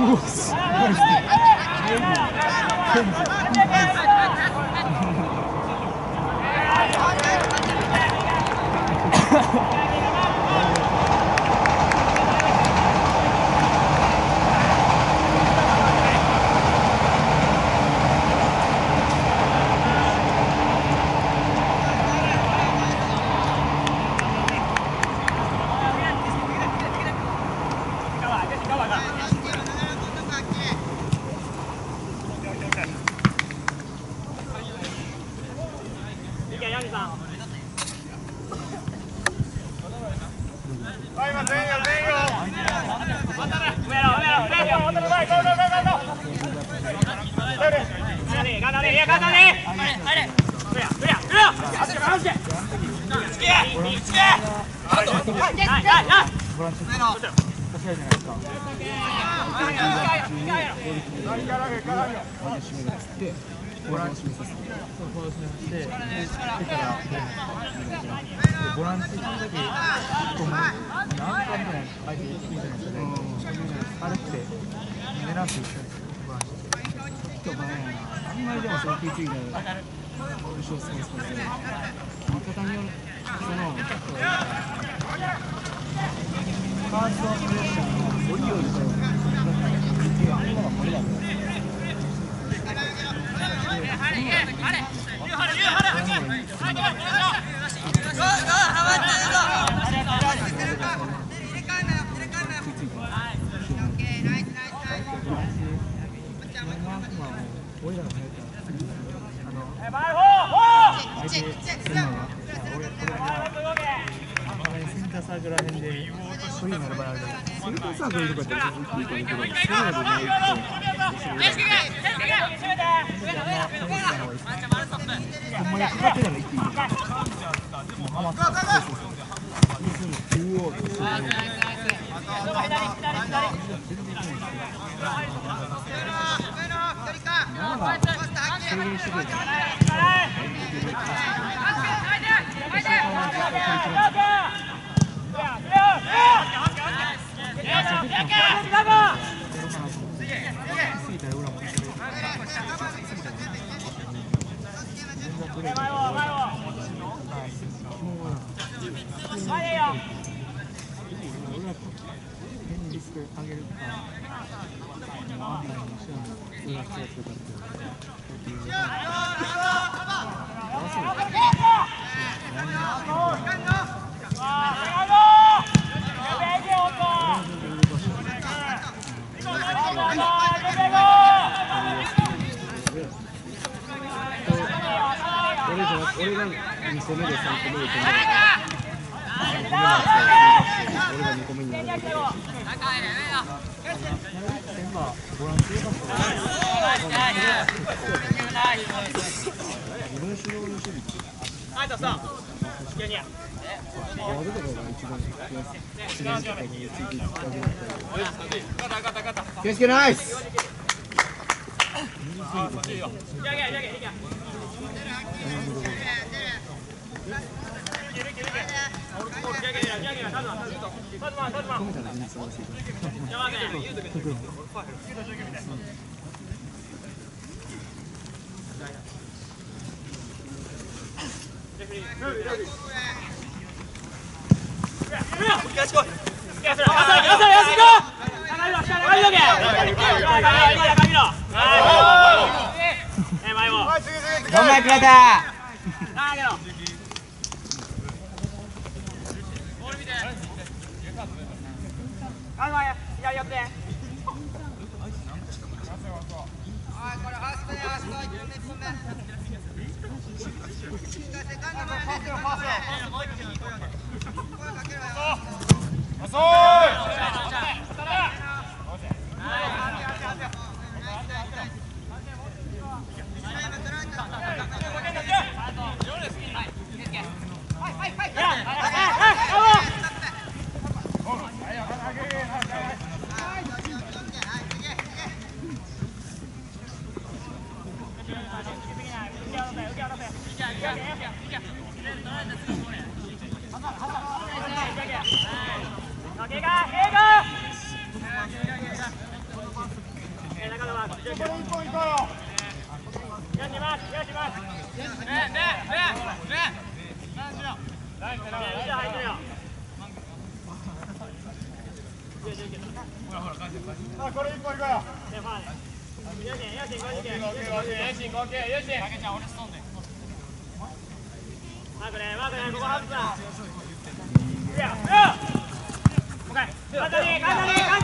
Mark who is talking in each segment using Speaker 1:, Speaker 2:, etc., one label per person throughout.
Speaker 1: うわすごいですね。ボランチの試合じゃないですか。で、ボランチそうボランチして、でからボランチの時一個も何回みたいな相手いいじゃないですかね。あれって狙っていったんですよ。ボランチ。ちょっとね、あんまりでもそう食いついてない。優勝するんですけど、味方によるその。ファートプレッシャーの降りよりと、なんか、実は、今が漏れ？だ俺らの早いから、あの、相手、そんなのが、俺、俺が、センターサークルら辺で、フリーになる場合あるセンターサークルとかったらいいと思うけど、そういうのでないって、ほんまにかかってたら一気に。もう余った。そうそうそう。中央とそういう。なんか、それにしてくれたら。スク上げるか、あんなにしても、うまくやってたっていう。俺が2個目で3個目で飛んだから3個目のやつ俺が2個目になる先場ボランティアがとかが一番自然とかについていけだったり気はい。をつけナイス止めたら全然素晴らしい得意
Speaker 2: どんまいくれた
Speaker 3: こ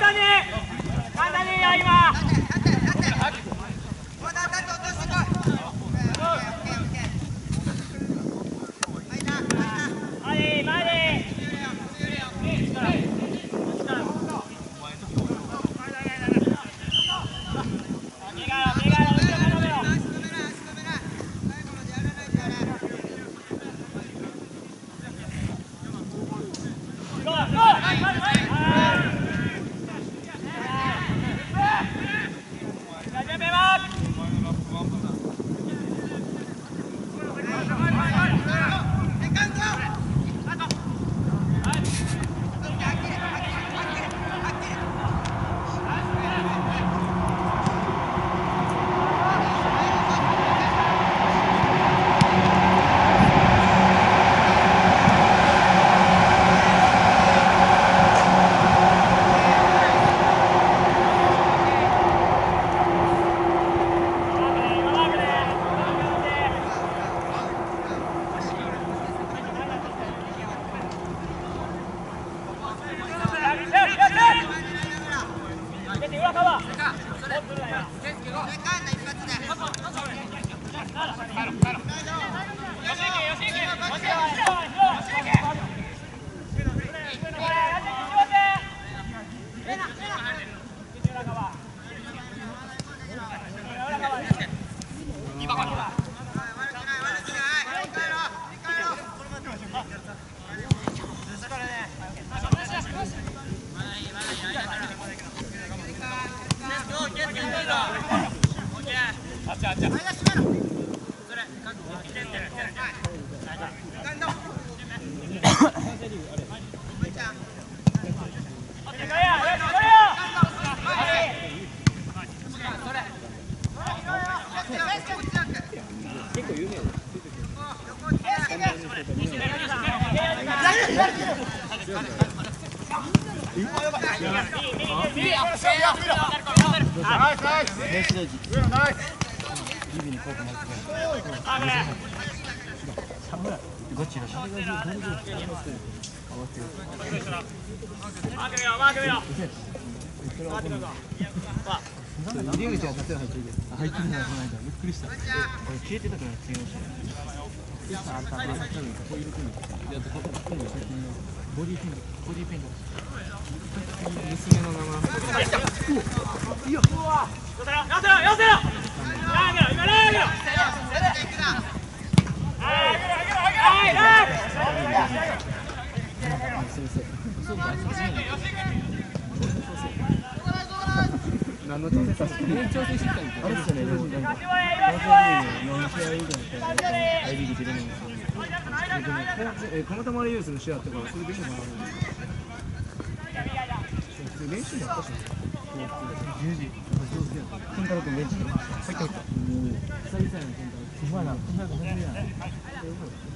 Speaker 1: 何の調整させて年調整してたんあれですよね。なんか
Speaker 4: 柏へ
Speaker 1: 4試合以上やったら I リーグ出れないんですよでもえー、蒲田マリユースの試合あったかそれで今回るんですよで練習やったし10時上手やった健太郎君ベンチでさっき入った久々やね。健太郎すごいな健太郎君や
Speaker 3: 上野気をつけ。何でもいいから後だけど。一回だけ。
Speaker 1: 俺そっからずっと
Speaker 3: 左やめ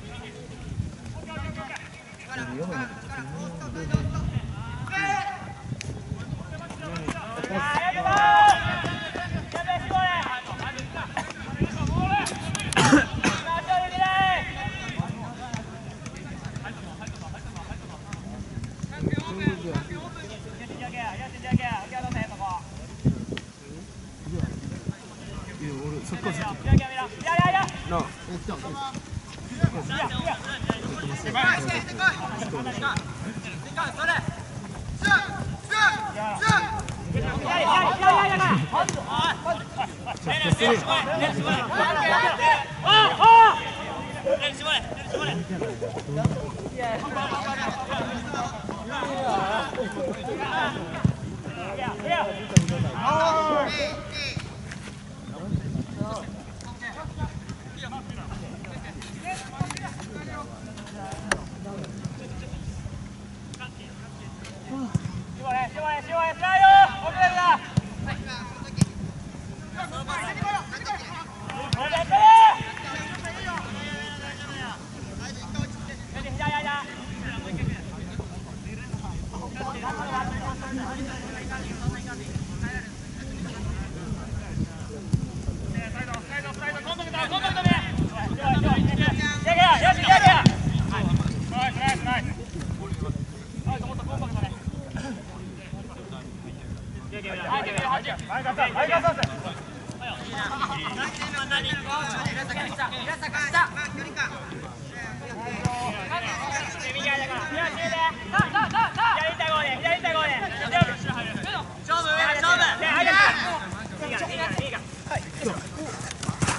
Speaker 3: No. 左
Speaker 1: なあお来た
Speaker 3: 左左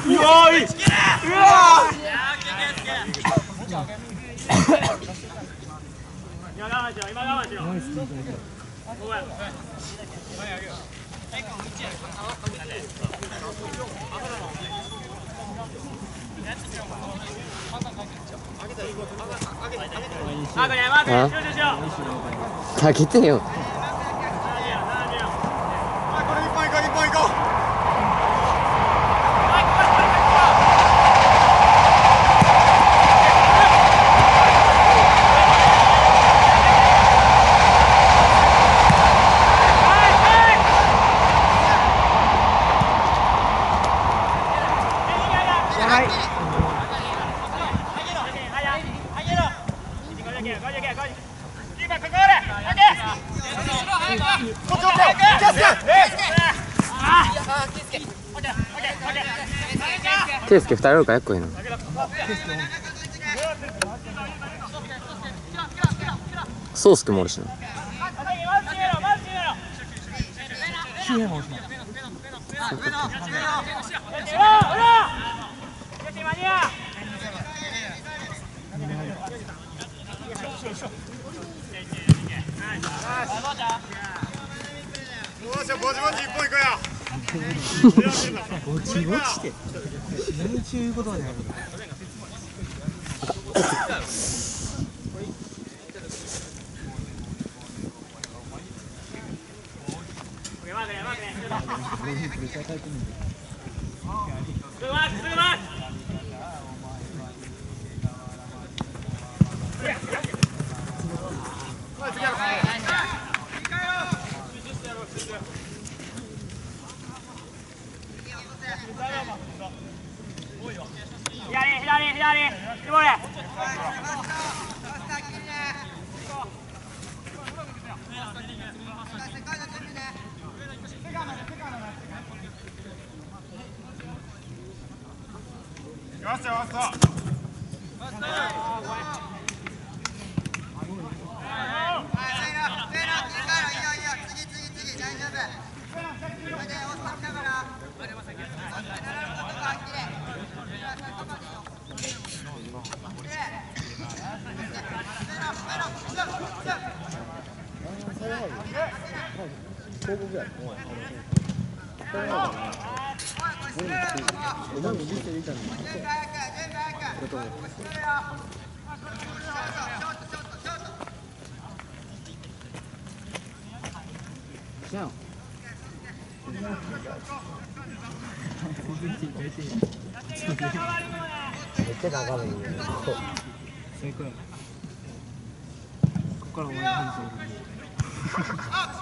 Speaker 1: うわーいいうわ
Speaker 3: 今我慢しろ今我慢しろ
Speaker 1: ナイス
Speaker 3: キークねマークね集中しよう
Speaker 5: かけてよ
Speaker 6: これ一本いこう一本いこう
Speaker 1: はい
Speaker 5: ケイスケ二人おるからやっこいいの。ソースケもおるしな。
Speaker 1: 周辺も押します
Speaker 6: よしぼちぼち一本いこう
Speaker 1: 落ち落ちって。何ちゅうことね
Speaker 3: 左
Speaker 1: 最高やここからお前の話を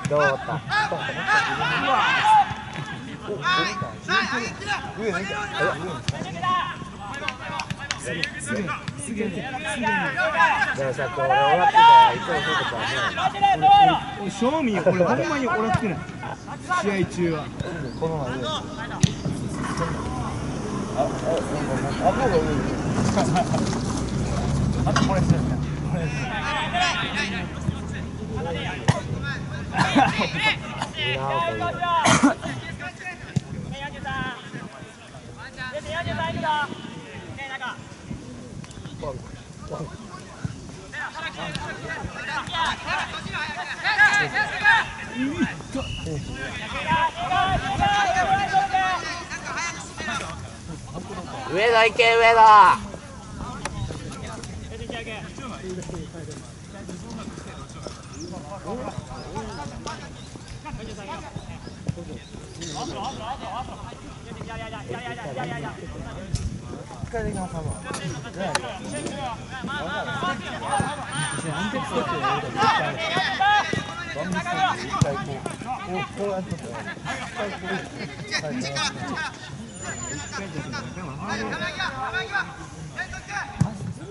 Speaker 5: どうだった？
Speaker 1: すげえすげえすげえ
Speaker 5: でもさこれ終わってからいつもそうとかは
Speaker 1: おい正味俺ほんまに俺ってない試合中は
Speaker 5: このまま上
Speaker 7: あんなの上
Speaker 5: あとこれするんだよこれ
Speaker 7: 上田行け上田。一回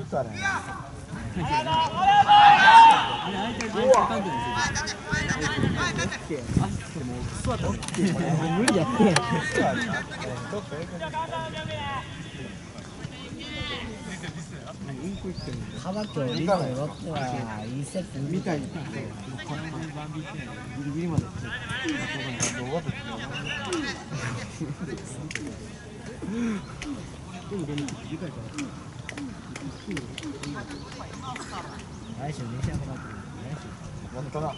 Speaker 7: できますか
Speaker 5: アンテクストってい。うのが絶対あるワンミスで一回こうこうこうやっとって一回こう一回こう一回じゃあ一回ずっとあれ無理やって
Speaker 1: 幅今日リズムロックはいいセット
Speaker 5: みたいにギリギリまで動画撮って
Speaker 1: 来週召し上がって
Speaker 5: 本当だ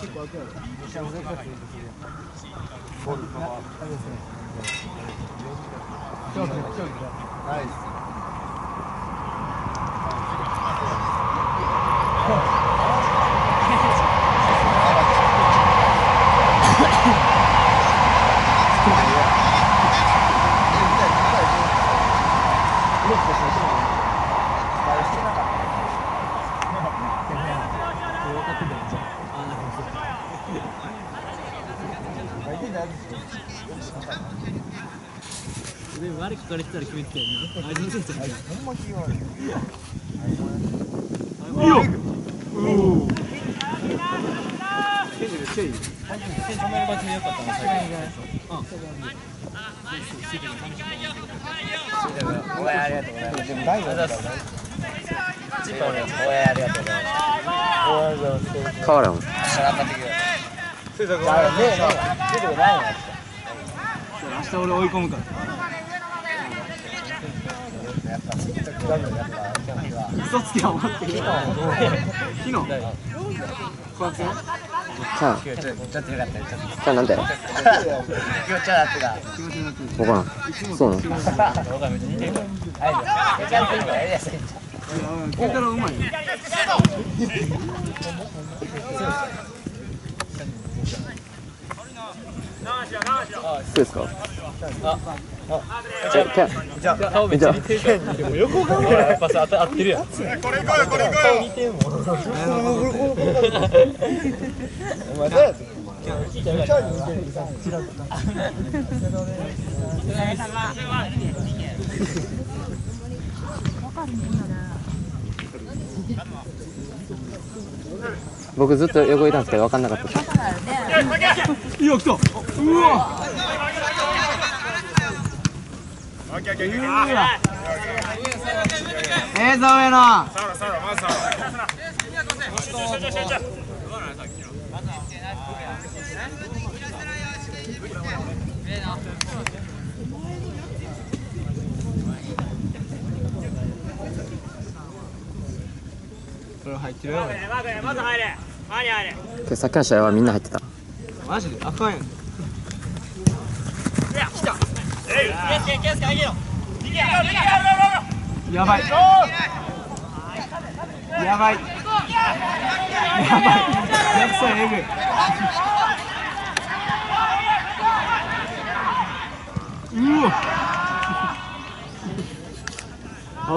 Speaker 5: 結構開けよめちゃめちゃボールあれですね競技だ競技だナイス
Speaker 1: かれてたら決めてたよなあいつのせいじゃない
Speaker 5: ほんま気が悪い
Speaker 1: 止める場所でよかったな最
Speaker 7: 応援ありがとうございます。
Speaker 5: でも大丈夫だ
Speaker 7: チップ応援ありがとうございます
Speaker 6: 変わらん
Speaker 7: 頑張ってください
Speaker 5: だからねえねえ出てこないよ
Speaker 1: 明日俺追い込むから
Speaker 5: やっぱちょっとグラブやっぱキャンプは
Speaker 1: 嘘つきは待って昨日昨日小学生
Speaker 6: さあ
Speaker 7: ちょっとちょっとよかったよちょっと
Speaker 6: さあなんで
Speaker 7: 今日ちょっとやってた
Speaker 1: 気持ちになってる
Speaker 6: 分からんそうなの
Speaker 7: 動画めっちゃ似てるはいちゃんと今やりやすい
Speaker 1: ケンタロウうまい
Speaker 6: そうです。かじゃあキャンじゃあじゃあ
Speaker 5: でも横顔がやっぱさ合ってるやん
Speaker 3: これ行こうよこれ行こうよ
Speaker 5: 似てんもんお前誰やつ
Speaker 6: 僕ずっと横いたんですけど分かんなかったです。
Speaker 1: いや来た。うわ
Speaker 3: オッケーオッケーオッケー
Speaker 1: ええぞ上野入ってるよ
Speaker 8: まずまず入れ前に入れ
Speaker 6: 今日さっきの試合はみんな入ってた？
Speaker 1: マジで？あかんやんやばい。やばい。やばい。逆サイえぐい。うわ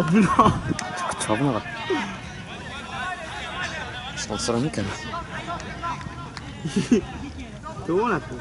Speaker 1: 危な
Speaker 6: めちゃくちゃ危なかったしかもそれ見てな
Speaker 1: どうなってん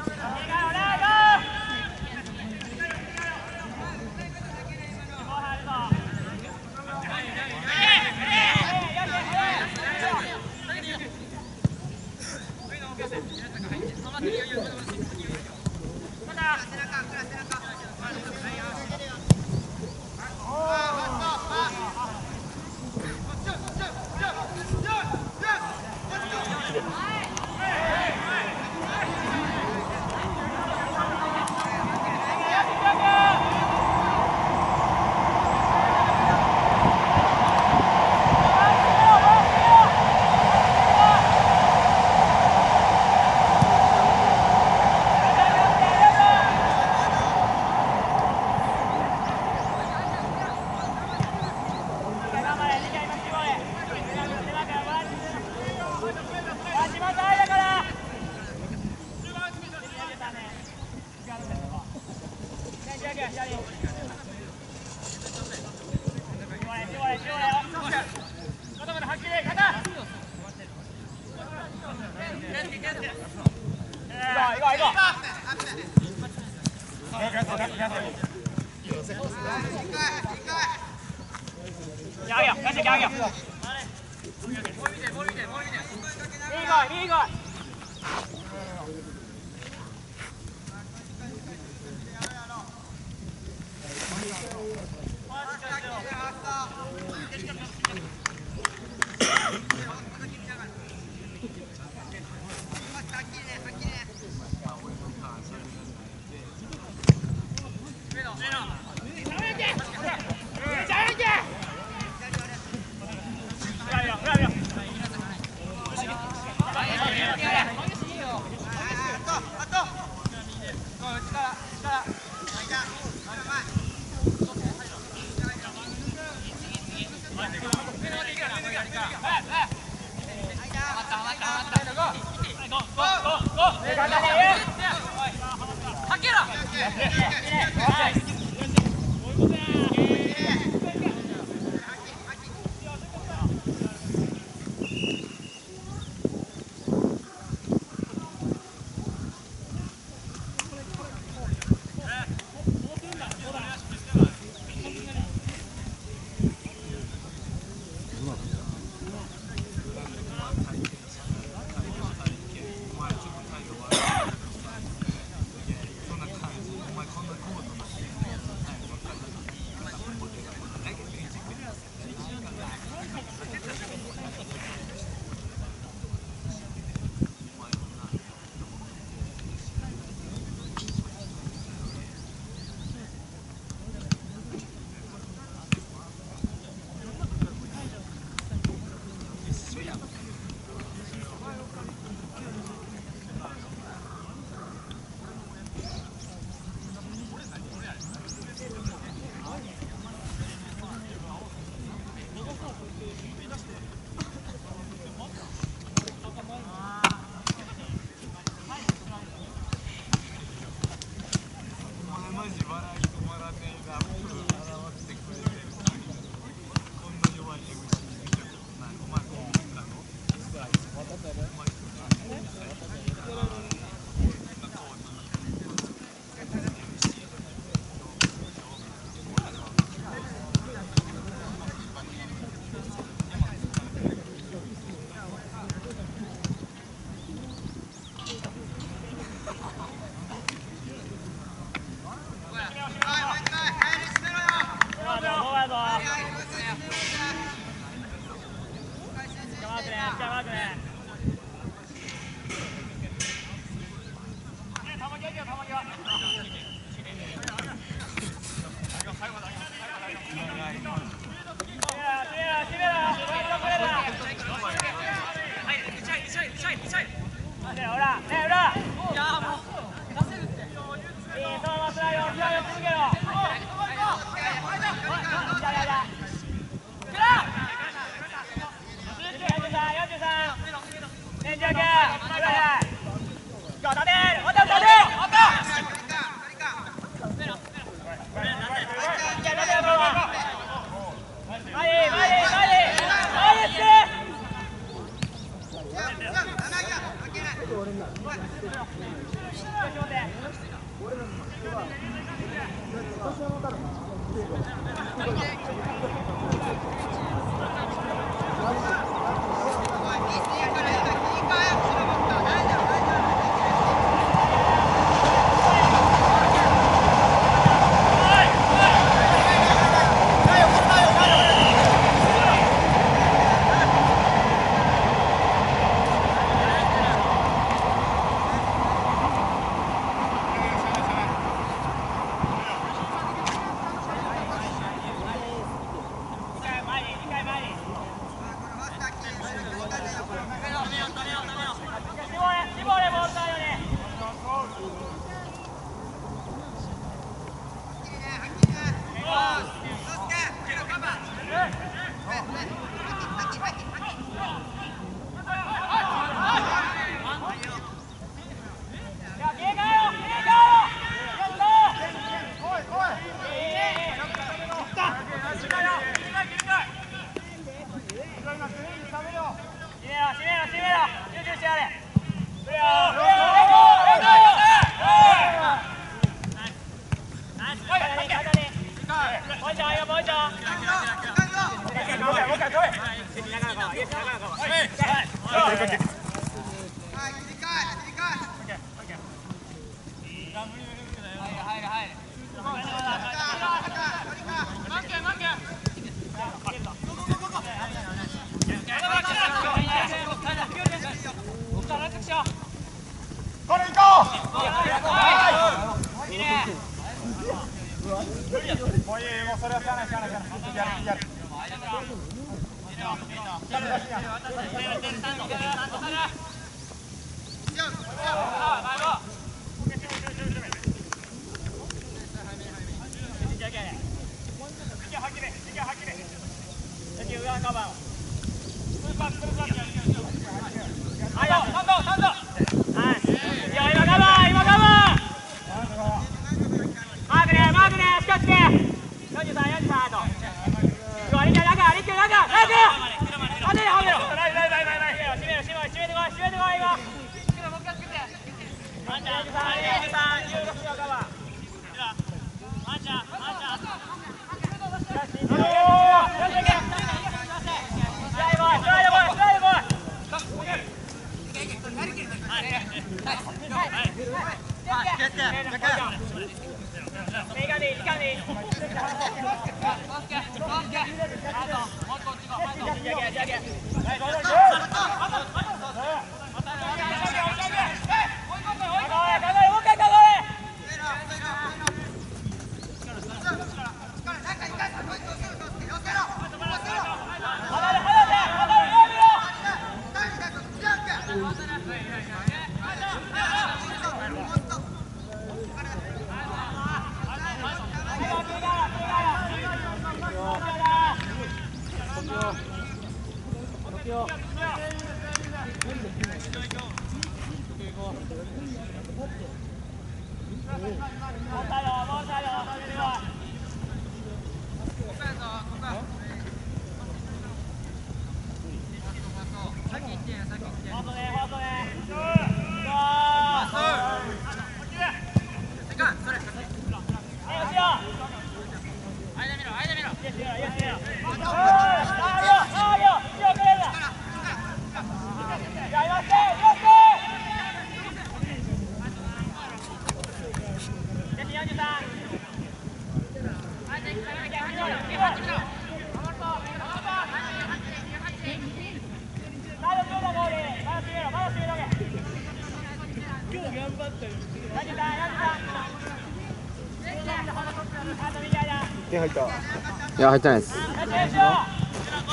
Speaker 6: や
Speaker 1: 入っ
Speaker 3: てないです。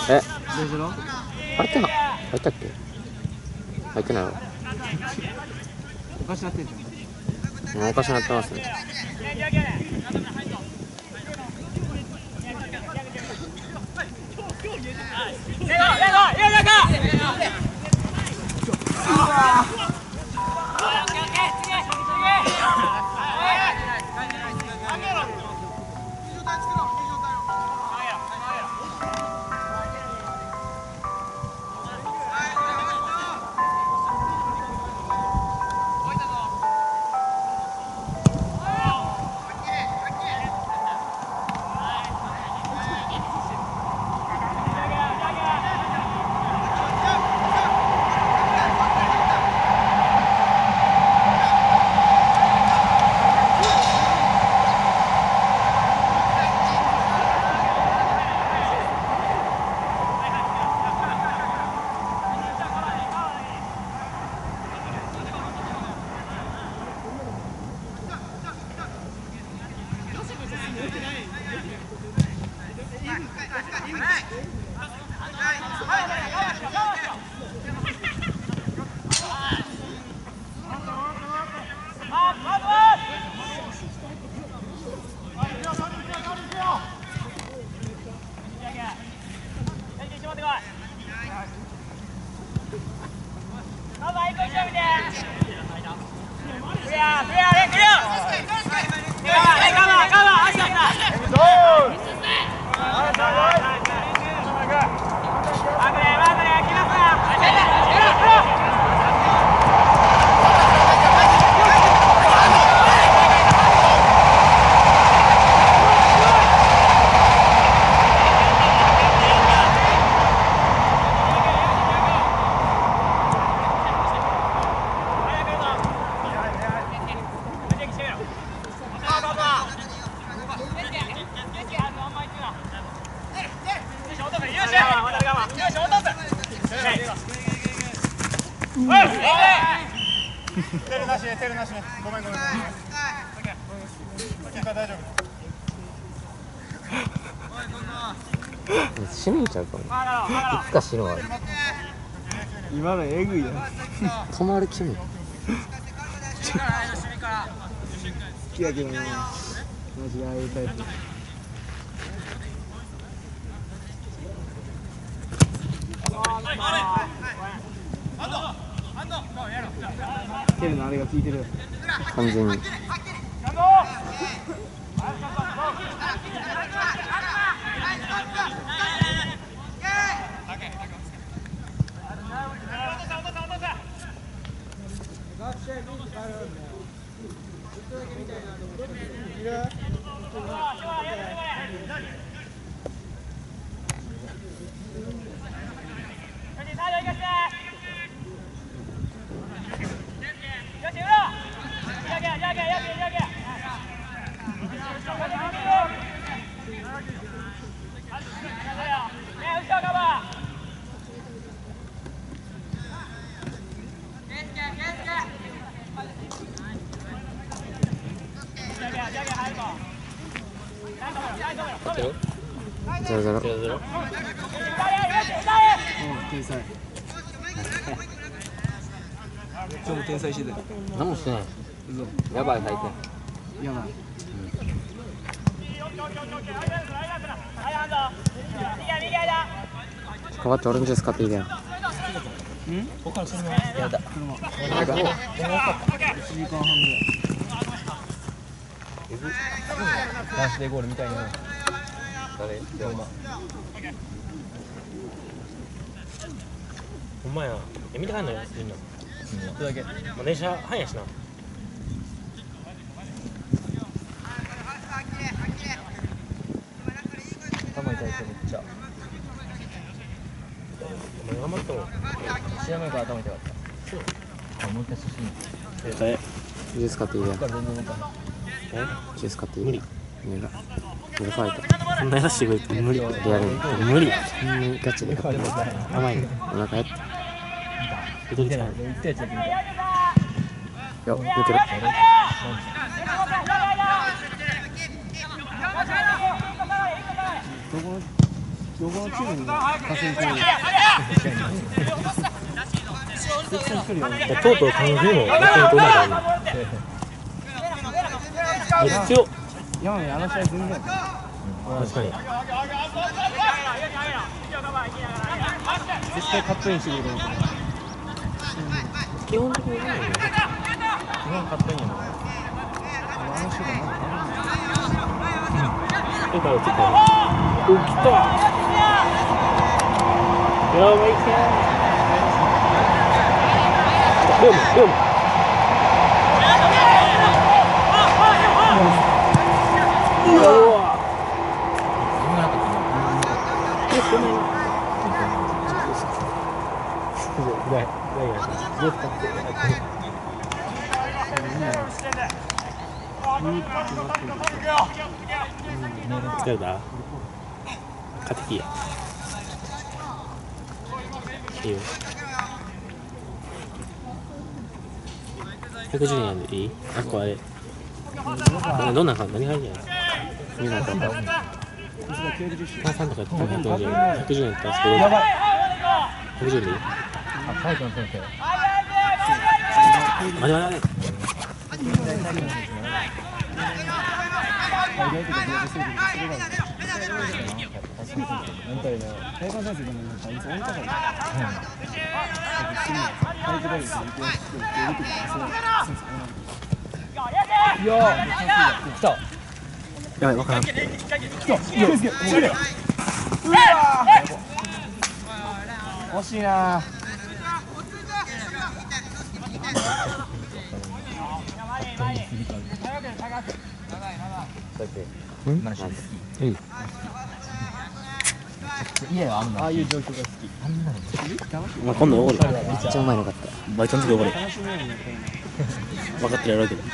Speaker 3: え？入ってな入ったっけ？入ってないわ。
Speaker 1: おかしなってんじゃん。
Speaker 3: おかしなってますね
Speaker 6: ちゃうかもいつか死ぬわ。
Speaker 1: 今のえぐ いや
Speaker 6: 止まる気も
Speaker 1: 好きやけどなマジああいうタイプ。テルのあれが効いてる
Speaker 6: 完全にゼロゼロ。
Speaker 1: 天才。今日も天才してたよ。
Speaker 6: 何もしてない。
Speaker 1: 嘘。
Speaker 6: やばい最近。
Speaker 1: やばい。
Speaker 6: 変わってオレンジジュース買っていいやん。
Speaker 1: 1時間半ぐらい
Speaker 5: 男子でゴールみたいな
Speaker 7: 誰ほんまやえ見てはんのよみんな。
Speaker 5: それだけ
Speaker 7: まあ電車早いしな。
Speaker 5: 頭痛い人めっちゃ。
Speaker 7: お前頑張ったもん
Speaker 5: 試合前から頭痛かった。あもう一回写真
Speaker 7: 誰
Speaker 6: ジュース買ってい。無理無理。だ無理ファイト
Speaker 7: そんな優しい声言って無理
Speaker 6: リアルに無理。ガチで買って甘い。ねお腹や
Speaker 5: ったやつだけ見た
Speaker 6: よ抜ける
Speaker 1: どこのどこのチームに稼いでる絶対一人や
Speaker 7: いやとうとうカンフーの役にうまいからな必要
Speaker 1: 山根あの試合全然
Speaker 7: 確かに。
Speaker 1: 絶対カットインしてくれると思う
Speaker 7: 基本的にうまいよ
Speaker 5: 基本勝手にやな
Speaker 1: あの人が。まだ
Speaker 7: えだよちょっと来たやばいけ龍馬龍馬うわ疲れた買ってきや。いいよ。110円やんでいいあこれどんな感じ何が入るんや見なかった炭酸とかやって140円110円ってあそこで110円でいい
Speaker 5: あ体育の先生
Speaker 7: 待て待て待て
Speaker 1: 海外とかブラジルとかすればい。い。なんかい。な体感先生でもなんかあい。つ置い。たからなんかすぐに体育大学に行くやつと出てくるからそう先生
Speaker 5: い。やー来た
Speaker 6: やばい。分からん
Speaker 1: 惜しい。な
Speaker 5: あん。な
Speaker 1: ああいう状況が好き
Speaker 5: あん。なの
Speaker 6: まあ今度るめっちゃうまいのかった
Speaker 7: バイトの時おごれ
Speaker 1: 楽しめる
Speaker 7: 分かってるやろうけど
Speaker 1: こ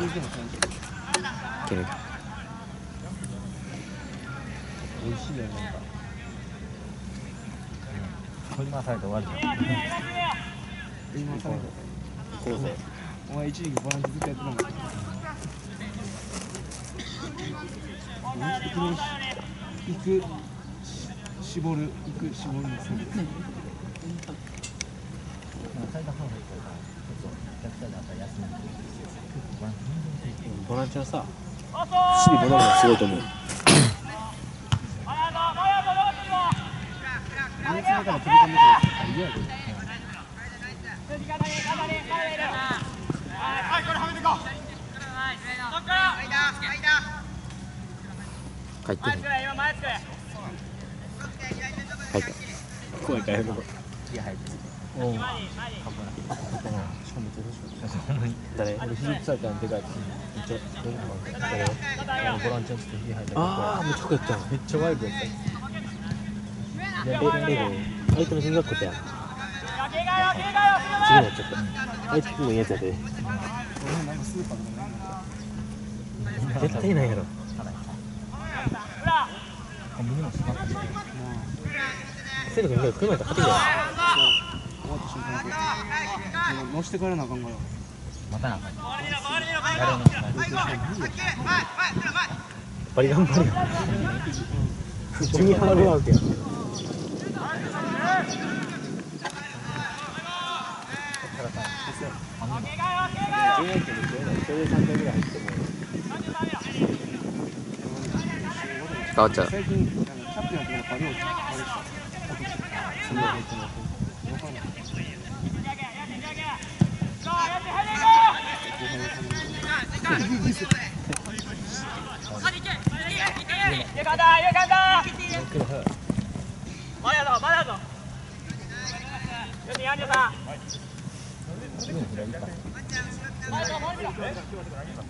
Speaker 1: うい
Speaker 6: ける
Speaker 1: 美味しいよなん。か
Speaker 5: 取り回されて終わりじゃん。
Speaker 1: 今された
Speaker 7: こうぜ
Speaker 1: お前一時期ボランティずっとやってたもん行くの行くし絞る行く絞るにする
Speaker 7: ボランティアさ守備戻るのすごいと思う。
Speaker 1: あいつだから飛び込んでくるから嫌やで
Speaker 6: はいこれはめていこ
Speaker 7: 帰って。へん
Speaker 3: 今前作れ
Speaker 7: 帰った声変えるの誰
Speaker 5: 俺肘臭いからでかいめっちゃ誰あのボランティアして。火入った
Speaker 7: ああめっちゃかっやったん
Speaker 5: めっちゃワイルドやった
Speaker 7: え相手の進学校って。や次になっちゃったあいつもいいやつやで絶対ないやろ
Speaker 5: コンビニも閉まってる
Speaker 7: せいとくん車やったら勝てるや
Speaker 1: 終わった瞬間にもう乗して帰らなあかんから
Speaker 5: またな誰の
Speaker 7: バリ頑張るよ普通にハードワークや
Speaker 1: 10年生でそれで3回ぐらい入っても
Speaker 7: 変わっちゃう
Speaker 1: 最近あのキャプテンやってるバリをバリしたすごい入ってますわかん。ない
Speaker 3: ゆかだゆかだまだだぞまだだぞよしやん。じゃさ何ちょっとあげる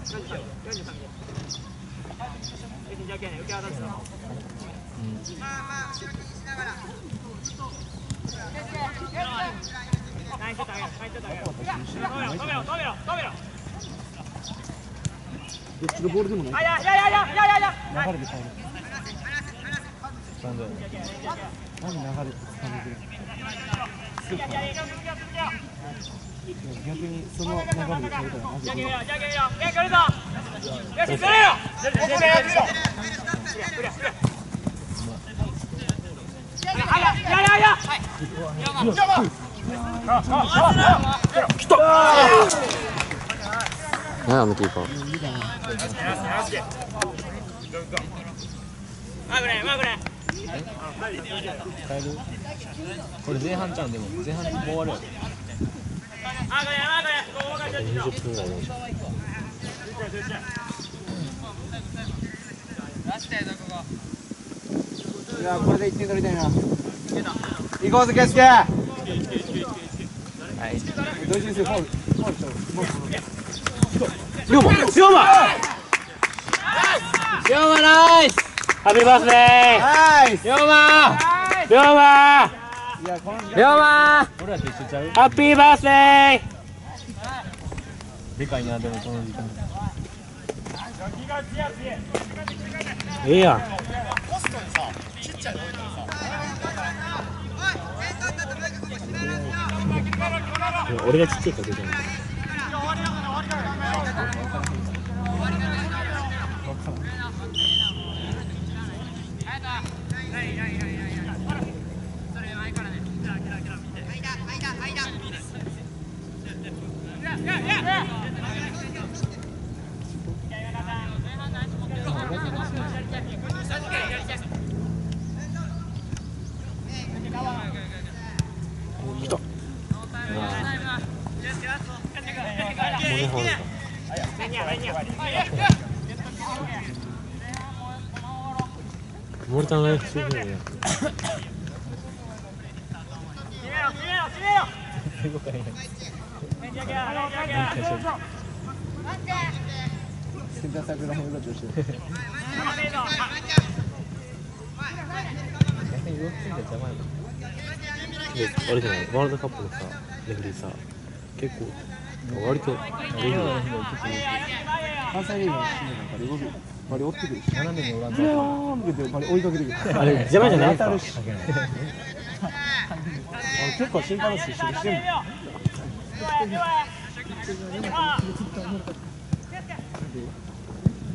Speaker 3: 何ちょっとあげる止めろ止めろ止めろ止めろ
Speaker 1: どっちのボールでもない
Speaker 3: あいやいやいやいやいやいや
Speaker 1: 流れで変えるなんで流れて掴んでくれ逆にその流れで変えたらマジで
Speaker 3: けるよじゃあけるよけ来るぞよし来るよここでやるよ来るよ来るよいやいやいやいや
Speaker 7: 何あのキーパー
Speaker 3: マグレマグレ
Speaker 5: これ前半ちゃうんでも前半もう終わるやろ
Speaker 7: 20分ぐらいでしょ
Speaker 1: いやこれで1点取りたいな。行こうぜケスケ。はい。同時にするファウルファウルしちゃう
Speaker 7: 龍馬。龍馬龍馬ナイス。ハッピーバースデ
Speaker 1: ナイス。
Speaker 7: ー龍馬。龍馬龍馬。ハッピーバースデー
Speaker 5: でかいなでもこの時間。
Speaker 7: ええやん。俺がちっちゃいから出てない胸ほんかモルタンライフすごい
Speaker 3: 決めろ決めろ
Speaker 5: 動かへん
Speaker 1: センターサークルの方が調子で
Speaker 5: 逆に動きすぎて邪魔やもん
Speaker 7: であれじゃないワールドカップのさレフリーさ結構割とレギュラー
Speaker 1: 関西リーのチームなんかで動くバリ追ってくるし
Speaker 5: 斜めにおらん
Speaker 1: ビヨーってバリ追いかけてくる
Speaker 7: あれ邪魔じゃないんすか
Speaker 1: 当たるしあの結構審判の人一緒にしてんの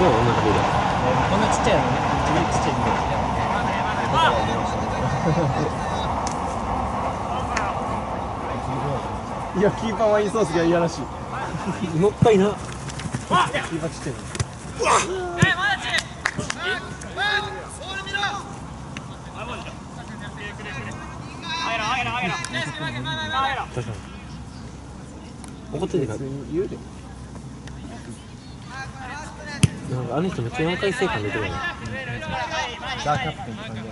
Speaker 7: どう？女の子いる
Speaker 5: こんなちっちゃいのねちっちゃいんで
Speaker 1: いやキーパーはインソースが嫌らしい
Speaker 7: もったいな。
Speaker 1: キーパーちっちゃいの
Speaker 7: 確かに怒ってるか
Speaker 1: 普通に言うで
Speaker 7: なんかあの人めっちゃ何回成果出てるよね。
Speaker 5: ザ・キャプテンって感じ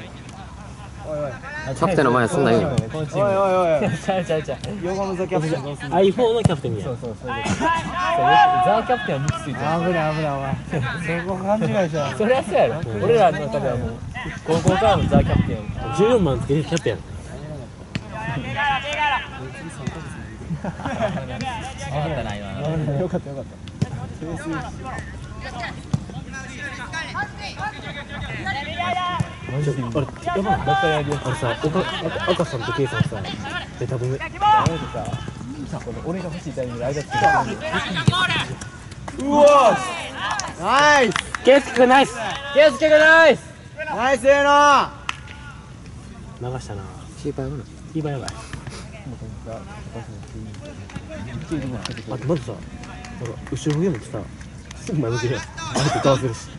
Speaker 1: おいおい
Speaker 6: キャプテンの前そんなん言うの
Speaker 5: このチーム
Speaker 1: おいおいおい
Speaker 5: ちゃうちゃうちゃう
Speaker 1: ヨガのザキャプテンどうすんの
Speaker 7: iPhone のキャプテンみたいな
Speaker 5: そうそうそうザ・キャプテンは3つついてる
Speaker 1: 危ない危ないお前そこ勘違いした
Speaker 5: そりゃそうやろ俺らの中ではもう高校からのザ・キャプテン
Speaker 7: 14万つけてキャプテン
Speaker 5: 分かったな今
Speaker 1: よかったよかった
Speaker 5: マジで
Speaker 7: あれやばい
Speaker 5: もう一回やるよ
Speaker 7: あれさ岡赤さんと圭さんさベタ踏め
Speaker 5: あれでさこの俺が欲しいタイミングで間つけた
Speaker 1: うわナイス
Speaker 7: 圭介君ナイス
Speaker 5: 圭介がナイス
Speaker 1: ナイスえな
Speaker 7: 流したな
Speaker 6: キーパーやばい
Speaker 7: キーパーやばいあとまずさなんか後ろ向けもさすぐ前向けるやんあれと合わせるし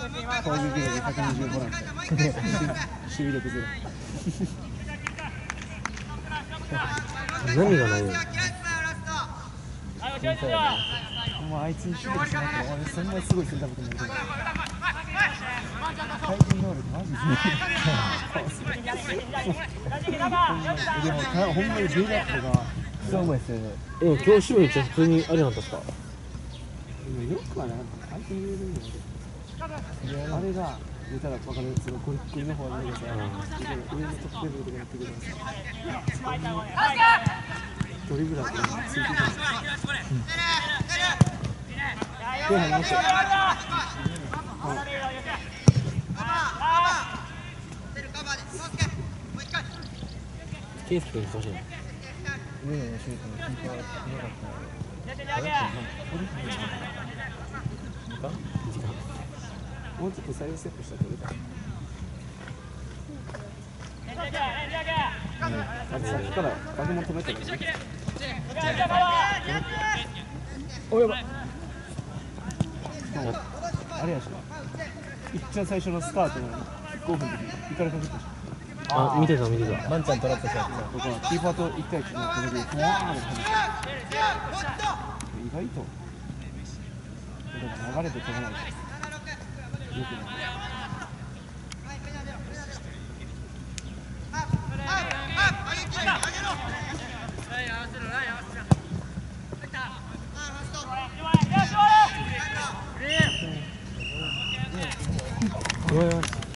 Speaker 1: 攻撃力125なんで守備力ゼロ
Speaker 7: 何がないの
Speaker 1: お前あいつに守備しなくて俺そんなすごい選択肢ないけど回転能力マジででもほんまにビルアップが
Speaker 5: そう思いですよね
Speaker 7: でも今日守備めっちゃ普通にあれなんだったっすか
Speaker 1: よくはなかった回転入れるんだけどあれ？が言ったら分かるそのゴリッゴリの方なんだけどさ上のトップレベルとかやってくるからさドリブラーとついてくる手入りましたよ
Speaker 7: 圭介君にしてほしいな
Speaker 5: 上野のシュートのキーパーいなかったな
Speaker 1: もうちょっとサイドステップしたら取れたあれさっきから影も止めたけどね
Speaker 5: おやば
Speaker 1: あれやし。いっちゃん最初のスタートの5分の時行かれかけたし。
Speaker 7: あ見てた見てた
Speaker 5: マンちゃんトラップしたやつ
Speaker 1: とかキーパーと1対1になった時にふわーって感じ。意外と。流れて飛ばないと。よくない。
Speaker 7: うわよし